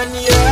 and yeah.